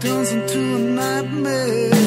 turns into a nightmare